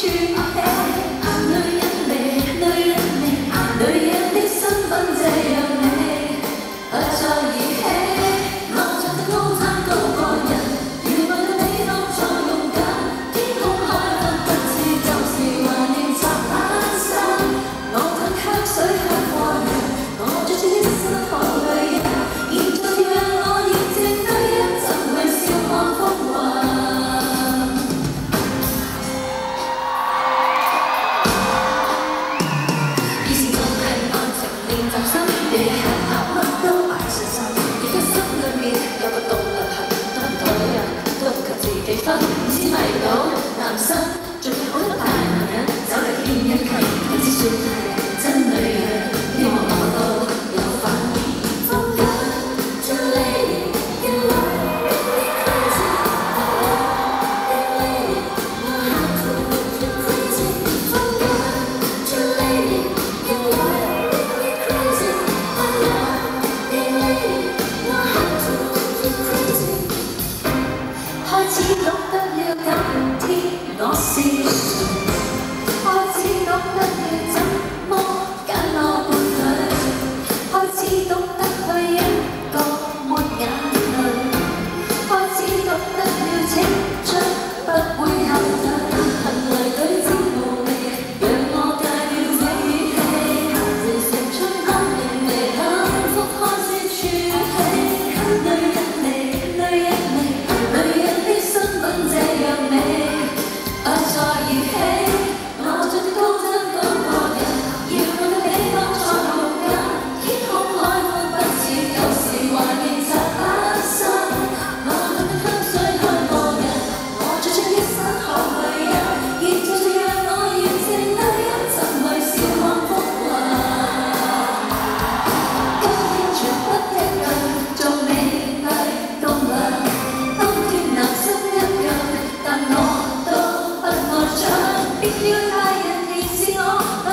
去。提到男生，仲有好多大男人，走嚟见一见，开始说。tanti nostri, にせよ